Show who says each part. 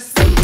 Speaker 1: just